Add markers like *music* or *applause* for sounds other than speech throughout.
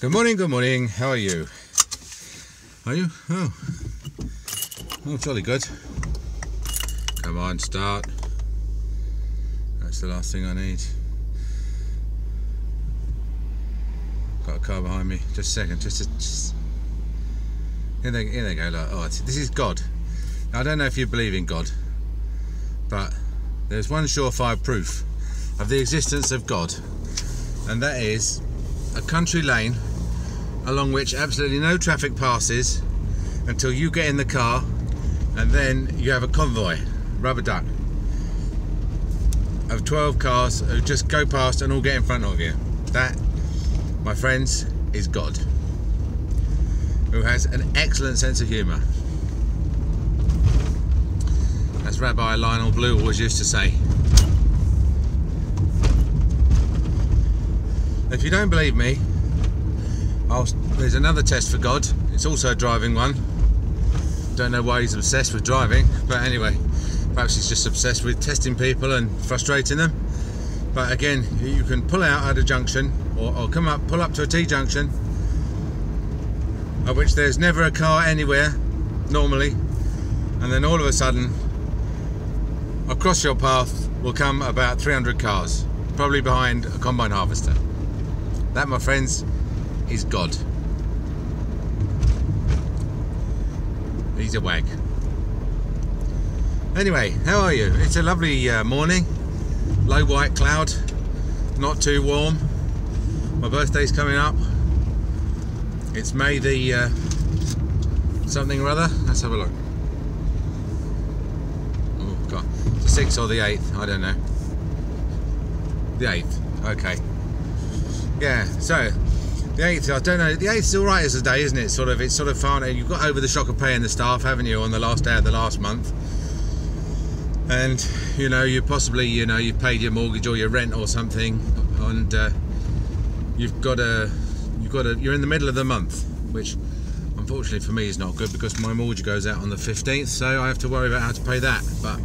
Good morning, good morning. How are you? Are you? Oh. Oh, jolly good. Come on, start. That's the last thing I need. Got a car behind me. Just a second. Just, a, just. Here they, here they go. Look. Oh, this is God. Now, I don't know if you believe in God, but there's one surefire proof of the existence of God, and that is a country lane along which absolutely no traffic passes until you get in the car and then you have a convoy, rubber duck, of 12 cars who just go past and all get in front of you. That, my friends, is God, who has an excellent sense of humour. As Rabbi Lionel Blue always used to say. If you don't believe me, I'll, there's another test for God. It's also a driving one. Don't know why he's obsessed with driving, but anyway, perhaps he's just obsessed with testing people and frustrating them. But again, you can pull out at a junction or, or come up, pull up to a T junction, at which there's never a car anywhere normally, and then all of a sudden, across your path will come about 300 cars, probably behind a combine harvester. That, my friends, is God. He's a wag. Anyway, how are you? It's a lovely uh, morning. Low white cloud, not too warm. My birthday's coming up. It's May the uh, something or other. Let's have a look. Oh god, the sixth or the eighth? I don't know. The eighth. Okay. Yeah. So the eighth, I don't know. The eighth is all right as a day, isn't it? Sort of. It's sort of fun. You've got over the shock of paying the staff, haven't you, on the last day of the last month? And you know, you possibly, you know, you've paid your mortgage or your rent or something, and uh, you've got a, you've got a, you're in the middle of the month, which unfortunately for me is not good because my mortgage goes out on the 15th, so I have to worry about how to pay that. But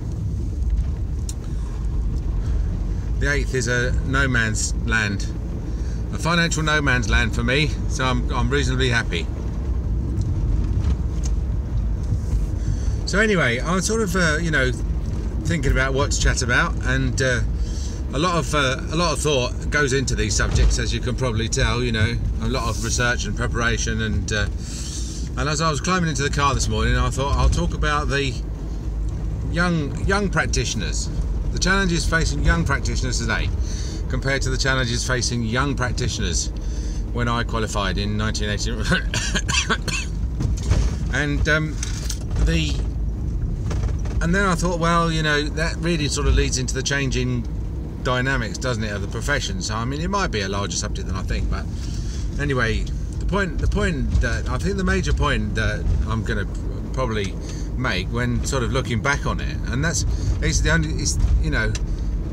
the 8th is a no man's land financial no man's land for me, so I'm, I'm reasonably happy. So anyway, I'm sort of, uh, you know, thinking about what to chat about, and uh, a lot of uh, a lot of thought goes into these subjects, as you can probably tell. You know, a lot of research and preparation, and uh, and as I was climbing into the car this morning, I thought I'll talk about the young young practitioners, the challenges facing young practitioners today compared to the challenges facing young practitioners when I qualified in 1980. *coughs* and um, the and then I thought, well, you know, that really sort of leads into the changing dynamics, doesn't it, of the profession? So I mean, it might be a larger subject than I think, but anyway, the point, the point that I think the major point that I'm going to probably make when sort of looking back on it, and that's it's the only, it's you know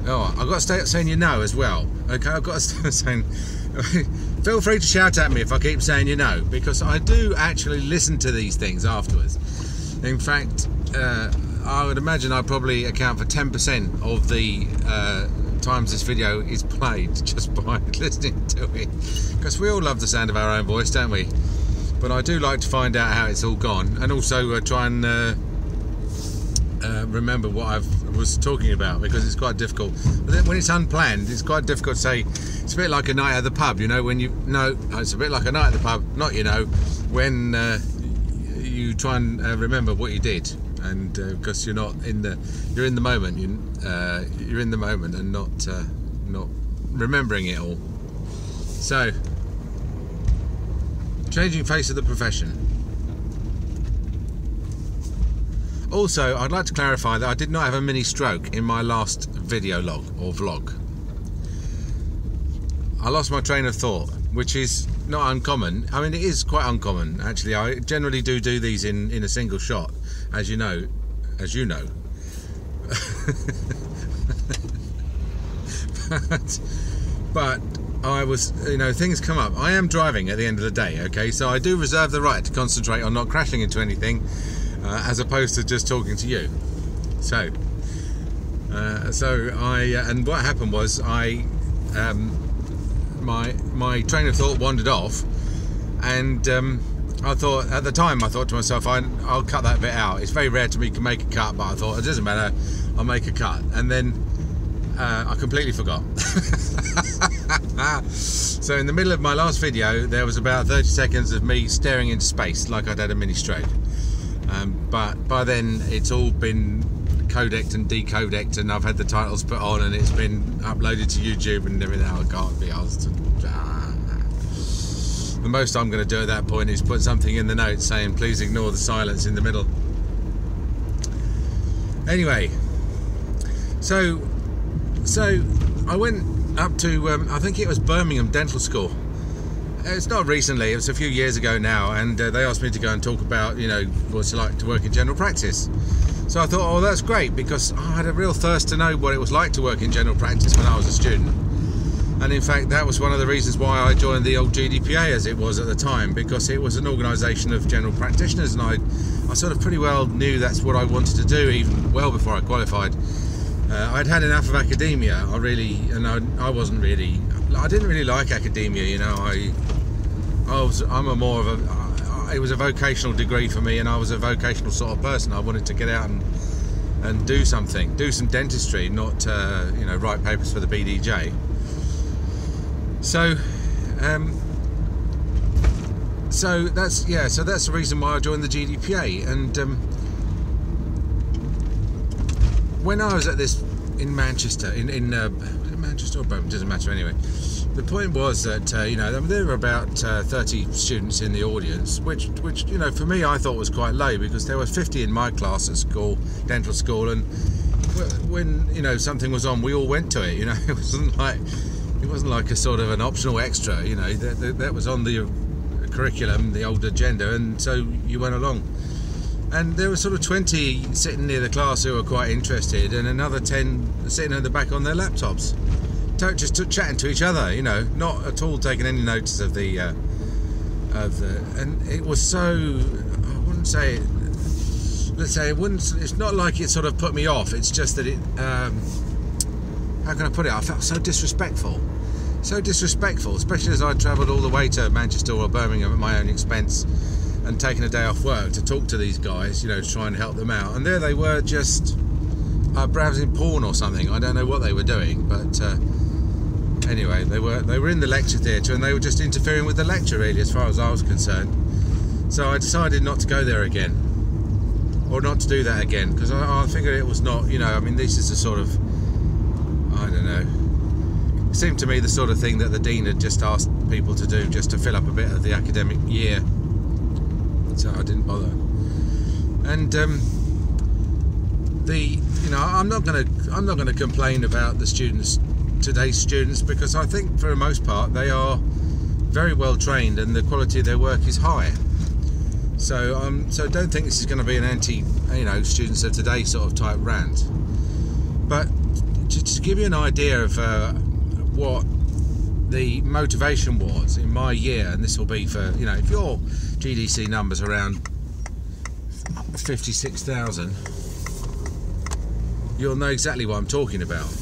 Oh, I've got to start saying you know as well. Okay, I've got to *laughs* start saying. *laughs* feel free to shout at me if I keep saying you know, because I do actually listen to these things afterwards. In fact, uh, I would imagine I probably account for 10% of the uh, times this video is played *laughs* just by listening to it. Because we all love the sound of our own voice, don't we? But I do like to find out how it's all gone and also uh, try and uh, remember what I was talking about because it's quite difficult. when it's unplanned, it's quite difficult to say. It's a bit like a night at the pub, you know. When you know, it's a bit like a night at the pub. Not you know, when uh, you try and uh, remember what you did, and because uh, you're not in the, you're in the moment. You, uh, you're in the moment and not uh, not remembering it all. So, changing face of the profession. Also, I'd like to clarify that I did not have a mini stroke in my last video log or vlog. I lost my train of thought, which is not uncommon. I mean, it is quite uncommon, actually. I generally do do these in, in a single shot, as you know. As you know. *laughs* but, but I was, you know, things come up. I am driving at the end of the day, okay? So I do reserve the right to concentrate on not crashing into anything uh, as opposed to just talking to you. So, uh, so I uh, and what happened was I um, my my train of thought wandered off, and um, I thought at the time I thought to myself, I, I'll cut that bit out. It's very rare to me to make a cut, but I thought it doesn't matter. I'll make a cut, and then uh, I completely forgot. *laughs* so in the middle of my last video, there was about 30 seconds of me staring into space like I'd had a mini stroke. Um, but by then, it's all been codec and decodec, and I've had the titles put on, and it's been uploaded to YouTube and everything. I can't be asked. Ah. The most I'm going to do at that point is put something in the notes saying, "Please ignore the silence in the middle." Anyway, so so I went up to um, I think it was Birmingham Dental School. It's not recently; it was a few years ago now, and uh, they asked me to go and talk about you know what's it like to work in general practice. So I thought, oh, that's great because I had a real thirst to know what it was like to work in general practice when I was a student. And in fact, that was one of the reasons why I joined the old GDPA as it was at the time, because it was an organisation of general practitioners, and I, I sort of pretty well knew that's what I wanted to do even well before I qualified. Uh, I'd had enough of academia. I really, and I, I wasn't really, I didn't really like academia. You know, I, I was, I'm a more of a, it was a vocational degree for me, and I was a vocational sort of person. I wanted to get out and and do something, do some dentistry, not uh, you know write papers for the BDJ. So, um, so that's yeah, so that's the reason why I joined the GDPA. And um, when I was at this in Manchester, in in uh, Manchester or Birmingham, doesn't matter anyway the point was that uh, you know there were about uh, 30 students in the audience, which which you know for me I thought was quite low because there were 50 in my class at school, dental school, and when you know something was on, we all went to it. You know, *laughs* it wasn't like it wasn't like a sort of an optional extra. You know, that, that, that was on the curriculum, the old agenda, and so you went along. And there were sort of 20 sitting near the class who were quite interested, and another 10 sitting at the back on their laptops just chatting to each other, you know, not at all taking any notice of the uh, of the, and it was so. I wouldn't say. Let's say it wouldn't. It's not like it sort of put me off. It's just that it. Um, how can I put it? I felt so disrespectful, so disrespectful, especially as I travelled all the way to Manchester or Birmingham at my own expense and taking a day off work to talk to these guys, you know, to try and help them out. And there they were, just uh, browsing porn or something. I don't know what they were doing, but. Uh, anyway, they were they were in the lecture theatre and they were just interfering with the lecture really, as far as I was concerned. So I decided not to go there again, or not to do that again, because I, I figured it was not, you know, I mean, this is a sort of, I don't know. It seemed to me the sort of thing that the dean had just asked people to do just to fill up a bit of the academic year. So I didn't bother. And um, the, you know, I'm not going to, I'm not going to complain about the students today's students because I think for the most part they are very well trained and the quality of their work is high. So um, so don't think this is going to be an anti, you know, students of today sort of type rant. But to, to give you an idea of uh, what the motivation was in my year, and this will be for you know, if your GDC numbers around fifty-six thousand, you'll know exactly what I'm talking about.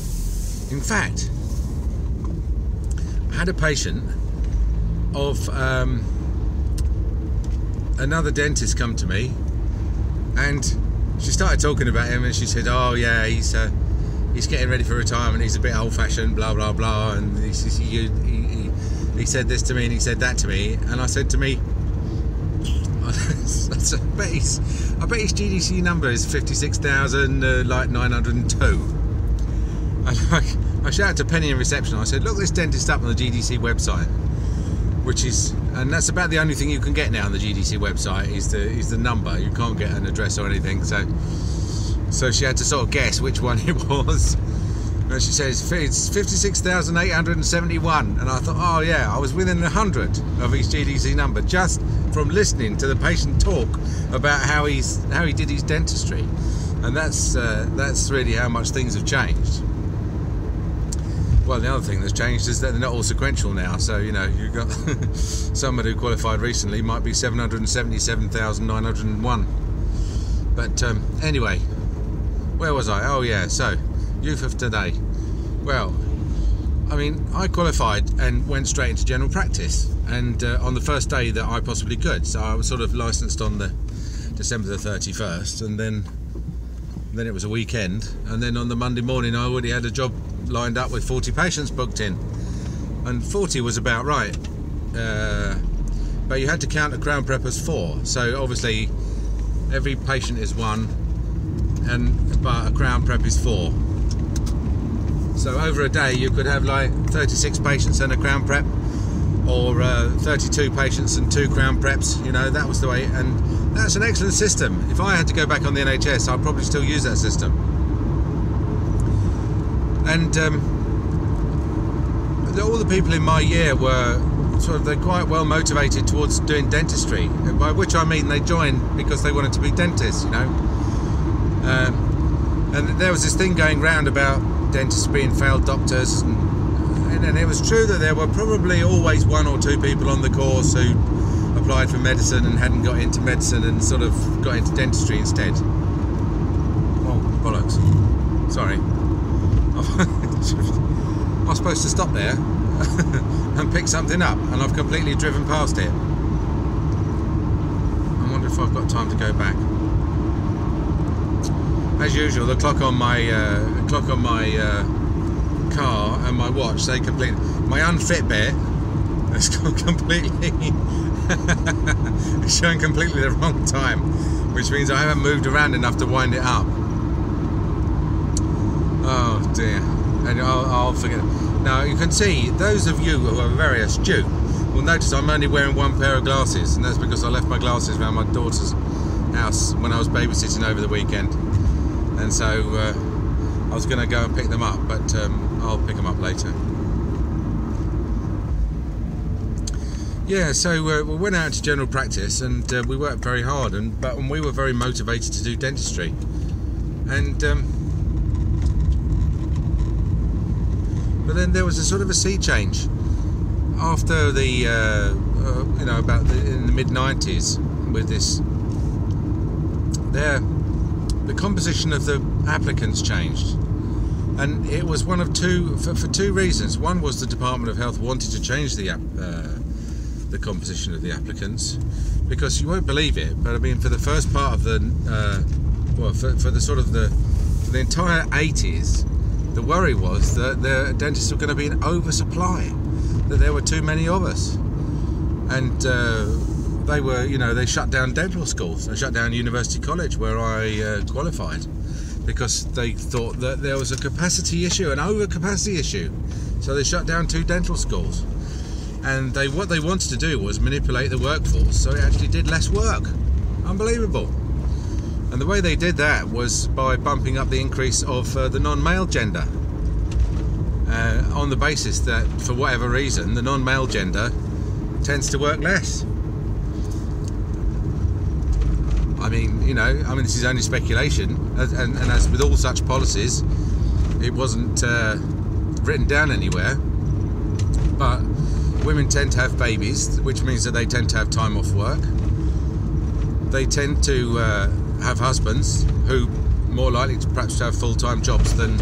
In fact, I had a patient of um, another dentist come to me, and she started talking about him, and she said, "Oh yeah, he's uh, he's getting ready for retirement. He's a bit old-fashioned, blah blah blah." And he, he, he, he said this to me, and he said that to me, and I said to me, *laughs* I bet his, I bet his GDC number is fifty-six thousand, uh, like nine hundred and two. *laughs* I, shouted to Penny in reception. I said, "Look this dentist up on the GDC website." Which is, and that's about the only thing you can get now on the GDC website is the is the number. You can't get an address or anything. So, so she had to sort of guess which one *laughs* it was. And she says it's 56,871. And I thought, oh yeah, I was within 100 of his GDC number just from listening to the patient talk about how he's how he did his dentistry. And that's uh, that's really how much things have changed. Well, the other thing that's changed is that they're not all sequential now. So you know, you've got *laughs* someone who qualified recently might be 777,901. But um, anyway, where was I? Oh yeah, so youth of today. Well, I mean, I qualified and went straight into general practice, and uh, on the first day that I possibly could. So I was sort of licensed on the December the 31st, and then then it was a weekend, and then on the Monday morning I already had a job lined up with 40 patients booked in, and 40 was about right. Uh, but you had to count a crown prep as four, so obviously every patient is one, and but a crown prep is four. So over a day you could have like 36 patients and a crown prep, or uh, 32 patients and two crown preps. You know that was the way, and that's an excellent system. If I had to go back on the NHS, I'd probably still use that system. And um, all the people in my year were sort of they're quite well motivated towards doing dentistry, by which I mean they joined because they wanted to be dentists, you know. Um, and there was this thing going round about dentists being failed doctors, and, and, and, it was true that there were probably always one or two people on the course who applied for medicine and hadn't got into medicine and sort of got into dentistry instead. Oh bollocks! Sorry, *laughs* I was supposed to stop there. *laughs* and pick something up, and I've completely driven past it. I wonder if I've got time to go back. As usual, the clock on my uh, clock on my uh, car and my watch they completely my unfit bit *laughs* has gone completely it's showing completely the wrong time, which means I haven't moved around enough to wind it up. Dear, and I'll, I'll forget. Now you can see those of you who are very astute will notice I'm only wearing one pair of glasses, and that's because I left my glasses around my daughter's house when I was babysitting over the weekend, and so uh, I was going to go and pick them up, but um, I'll pick them up later. Yeah, so uh, we went out to general practice and uh, we worked very hard, and but and we were very motivated to do dentistry, and. Um, then there was a sort of a sea change after the, uh, uh, you know, about the, in the mid 90s with this. There, the composition of the applicants changed, and it was one of two for, for two reasons. One was the Department of Health wanted to change the uh, the composition of the applicants because you won't believe it, but I mean, for the first part of the, uh, well, for, for the sort of the for the entire 80s, the worry was that the dentists were going to be in oversupply, that there were too many of us. And uh, they were, you know, they shut down dental schools. They shut down University College, where I uh, qualified, because they thought that there was a capacity issue, an overcapacity issue. So they shut down two dental schools. And they what they wanted to do was manipulate the workforce so it actually did less work. Unbelievable. And the way they did that was by bumping up the increase of uh, the non male gender. Uh, on the basis that, for whatever reason, the non male gender tends to work less. I mean, you know, I mean, this is only speculation, and, and, and as with all such policies, it wasn't uh, written down anywhere. But women tend to have babies, which means that they tend to have time off work. They tend to uh, have husbands who more likely to perhaps to have full-time jobs than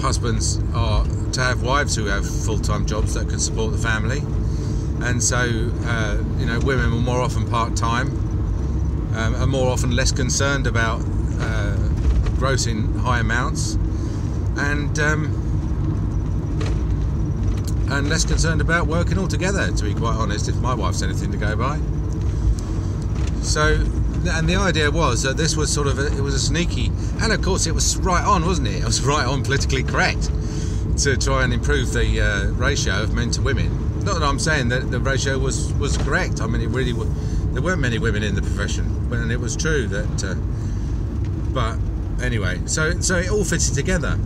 husbands are to have wives who have full-time jobs that can support the family. And so uh, you know women are more often part-time um, are more often less concerned about uh, grossing high amounts and um, and less concerned about working altogether to be quite honest if my wife's anything to go by. So and the idea was that this was sort of a, it was a sneaky, and of course it was right on, wasn't it? *laughs* It was right on politically correct to try and improve the uh, ratio of men to women. Not that I'm saying that the ratio was was correct. I mean, it really was, there weren't many women in the profession, and it was true that. Uh, but anyway, so so it all fitted together,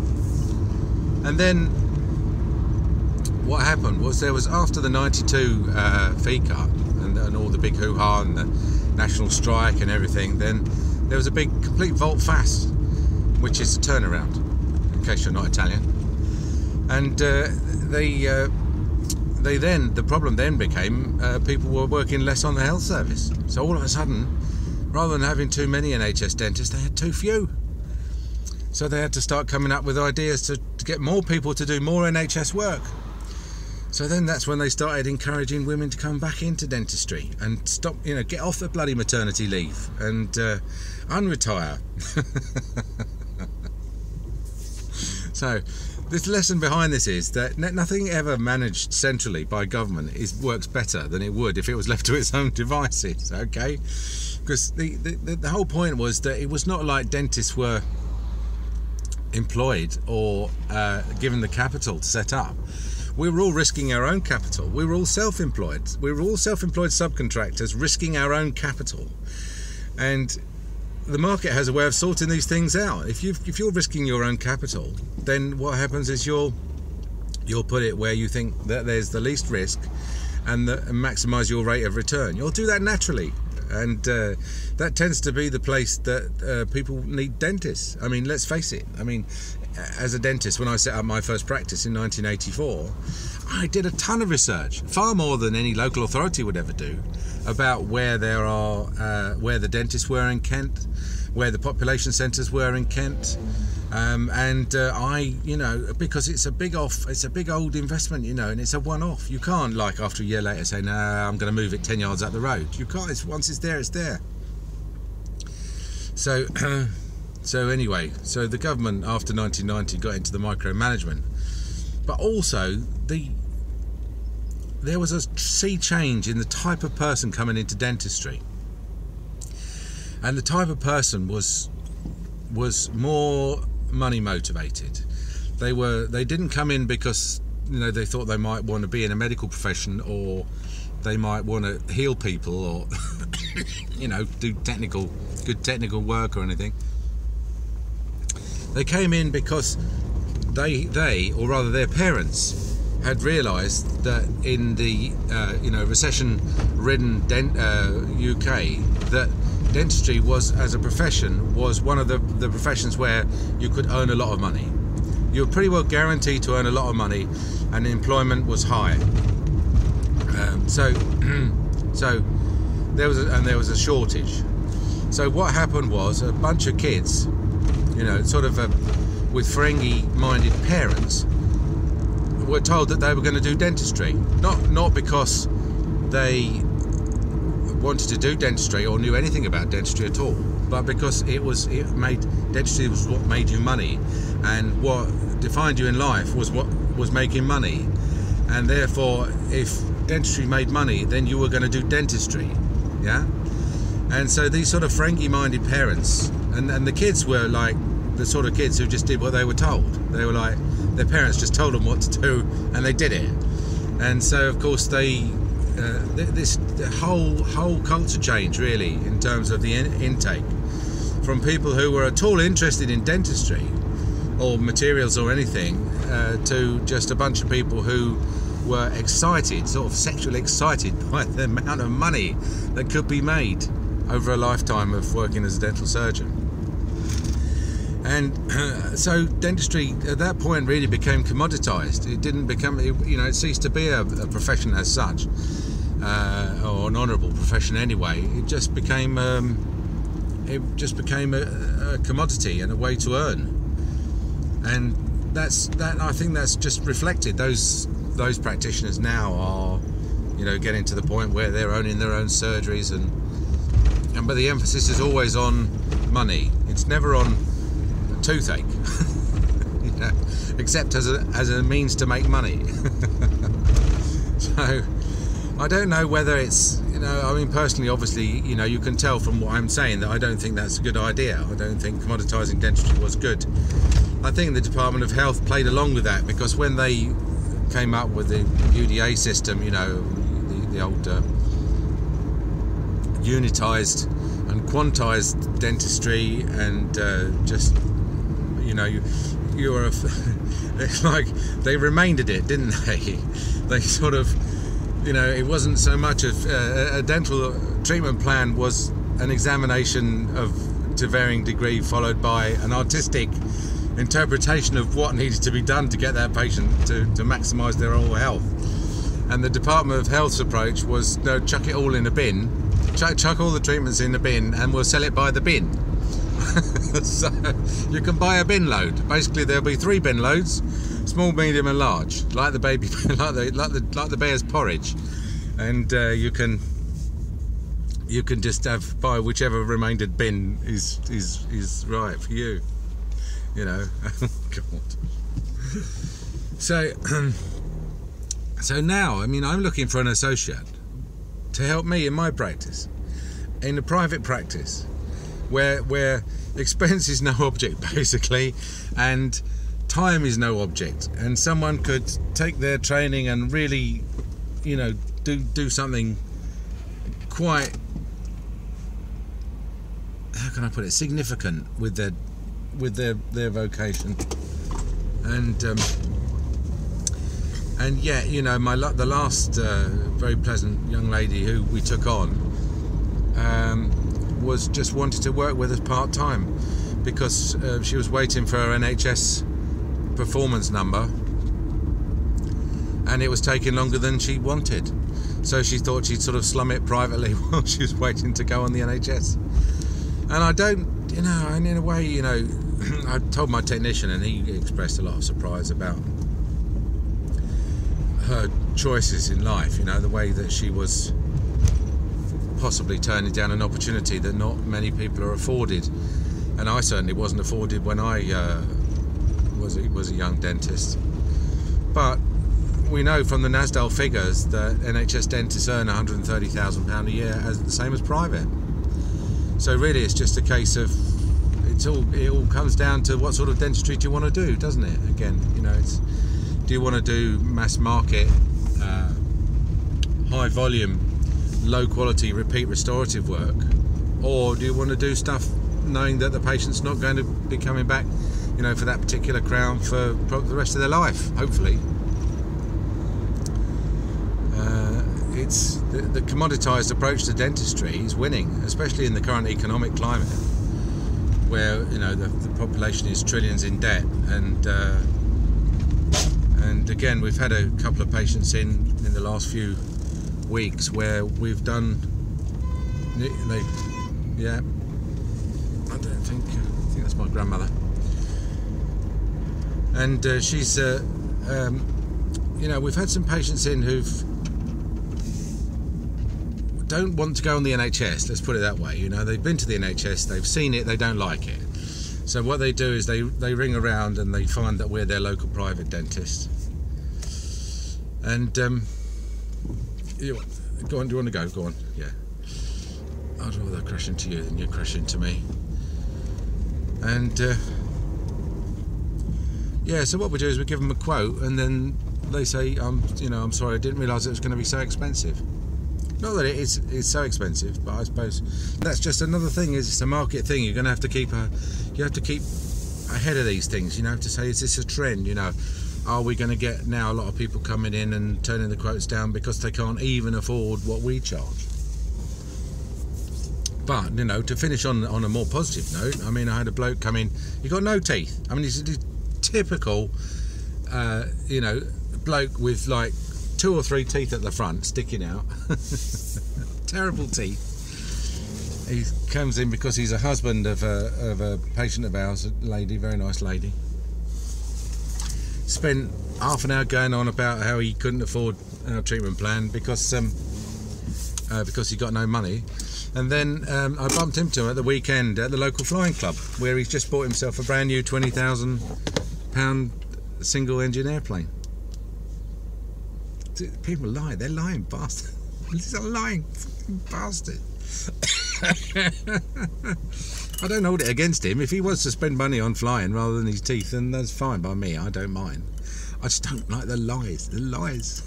and then what happened was there was after the 92 uh, fee cut and, and all the big hoo-ha and the national strike and everything, then there was a big complete volte face, which is a turnaround, in case you're not Italian. And uh, they uh, they then the problem then became uh, people were working less on the health service. So all of a sudden, rather than having too many NHS dentists, they had too few. So they had to start coming up with ideas to, to get more people to do more NHS work. So then that's when they started encouraging women to come back into dentistry and stop, you know, get off the bloody maternity leave and uh, unretire. *laughs* so this lesson behind this is that nothing ever managed centrally by government is works better than it would if it was left to its own devices. Okay, because the, the the whole point was that it was not like dentists were employed or uh, given the capital to set up. We were all risking our own capital. We were all self-employed. We were all self-employed subcontractors risking our own capital, and the market has a way of sorting these things out. If you if you're risking your own capital, then what happens is you'll you'll put it where you think that there's the least risk and, the, and maximize your rate of return. You'll do that naturally, and uh, that tends to be the place that uh, people need dentists. I mean, let's face it. I mean, as a dentist, when I set up my first practice in 1984, I did a ton of research, far more than any local authority would ever do, about where there are, uh, where the dentists were in Kent, where the population centres were in Kent. Um, and uh, I, you know, because it's a big off, it's a big old investment, you know, and it's a one-off. You can't like after a year later say, "No, I'm going to move it ten yards up the road." You can't. It's, once it's there, it's there. So, *clears throat* so anyway, so the government after 1990 got into the micromanagement, but also the there was a sea change in the type of person coming into dentistry and the type of person was was more money motivated. They were they didn't come in because you know they thought they might want to be in a medical profession or they might want to heal people or *coughs* you know do technical good technical work or anything. They came in because they they or rather their parents had realised that in the uh, you know recession-ridden uh, UK that dentistry was, as a profession, was one of the, the professions where you could earn a lot of money. You were pretty well guaranteed to earn a lot of money, and employment was high. Um, so, *clears throat* so there was a, and there was a shortage. So what happened was a bunch of kids, you know, sort of a, with Ferengi-minded parents, were told that they were going to do dentistry. Not not because they wanted to do dentistry or knew anything about dentistry at all, but because it was it made dentistry was what made you money, and what defined you in life was what was making money, and therefore if dentistry made money, then you were going to do dentistry, yeah. And so these sort of Ferengi-minded parents, and and the kids were like the sort of kids who just did what they were told. They were like their parents just told them what to do, and they did it. And so of course they uh, this whole whole culture change really in terms of the in intake from people who were at all interested in dentistry or materials or anything uh, to just a bunch of people who were excited, sort of sexually excited *laughs* by the amount of money that could be made over a lifetime of working as a dental surgeon. And uh, *clears throat* so dentistry at that point really became commoditized. It didn't become, it, you know, it ceased to be a, a profession as such uh, or an honourable profession anyway. It just became um, it just became a, a, commodity and a way to earn, and that's that. I think that's just reflected. Those those practitioners now are, you know, getting to the point where they're owning their own surgeries and and but the emphasis is always on money. It's never on toothache. *laughs* except as a as a means to make money. *laughs* so I don't know whether it's, you know, I mean, personally, obviously, you know, you can tell from what I'm saying that I don't think that's a good idea. I don't think commoditising dentistry was good. I think the Department of Health played along with that because when they came up with the UDA system, you know, the, the old uh, unitised and quantised dentistry and uh, just, you know, you, you were, *laughs* it's like they remained it, didn't they? *laughs* They sort of you know, it wasn't so much of uh, a dental treatment plan was an examination of to varying degree, followed by an artistic interpretation of what needed to be done to get that patient to, to maximise their oral health. And the Department of Health's approach was no, chuck it all in a bin, chuck, chuck all the treatments in the bin, and we'll sell it by the bin. *laughs* so you can buy a bin load. Basically, there'll be three bin loads small, medium, and large, like the baby, *laughs* like the like the like the bear's porridge, and uh, you can you can just have buy whichever remainder bin is is is right for you. You know, *laughs* God. So, *clears throat* so now, I mean, I'm looking for an associate to help me in my practice, in a private practice, where where expense is no *laughs* object basically, and time is no object, and someone could take their training and really, you know, do do something quite how can I put it significant with their with their their vocation. And um, and yeah you know my the last uh, very pleasant young lady who we took on um, was just wanted to work with us part time because uh, she was waiting for her NHS performance number and it was taking longer than she wanted so she thought she'd sort of slum it privately *laughs* while she was waiting to go on the NHS and I don't, you know, and in a way, you know, *clears throat* I told my technician, and he expressed a lot of surprise about her choices in life. You know, the way that she was possibly turning down an opportunity that not many people are afforded, and I certainly wasn't afforded when I uh, was a, was a young dentist. But we know from the NASDAL figures that NHS dentists earn £130,000 a year as the same as private. So really, it's just a case of it's all it all comes down to what sort of dentistry do you want to do, doesn't it? Again, you know, it's do you want to do mass market, uh, high volume, low quality repeat restorative work, or do you want to do stuff knowing that the patient's not going to be coming back, you know, for that particular crown for the rest of their life, hopefully. it's the, the commoditized approach to dentistry is winning, especially in the current economic climate, where you know the, the population is trillions in debt, and uh, and again we've had a couple of patients in in the last few weeks where we've done they yeah I don't think I think that's my grandmother and uh, she's uh, um, you know we've had some patients in who've don't want to go on the NHS. Let's put it that way. You know, they've been to the NHS, they've seen it, they don't like it. So what they do is they they ring around and they find that we're their local private dentist. And um, you, go on. Do you want to go? Go on. Yeah. I'd rather crash into you than you crash into me. And uh, yeah, so what we do is we give them a quote, and then they say, "I'm, you know, I'm sorry, I didn't realise it was going to be so expensive." Not that it is it's so expensive, but I suppose that's just another thing. Is it's a market thing. You're going to have to keep a, you have to keep ahead of these things. You know, to say is this a trend? You know, are we going to get now a lot of people coming in and turning the quotes down because they can't even afford what we charge? But you know, to finish on on a more positive note, I mean, I had a bloke come in. He got no teeth. I mean, he's a typical, uh, you know, bloke with like two or three teeth at the front sticking out. *laughs* Terrible teeth. He comes in because he's a husband of a, of a patient of ours, a lady, very nice lady. Spent half an hour going on about how he couldn't afford our treatment plan because um, uh, because he got no money. And then um, I bumped into him at the weekend at the local flying club, where he's just bought himself a brand new twenty thousand pound single engine airplane people lie. They're lying bastards. *laughs* These are lying bastard. *laughs* I don't hold it against him. If he wants to spend money on flying rather than his teeth, then that's fine by me. I don't mind. I just don't like the lies. The lies.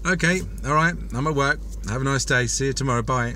*laughs* okay, all right. I'm at work. Have a nice day. See you tomorrow. Bye.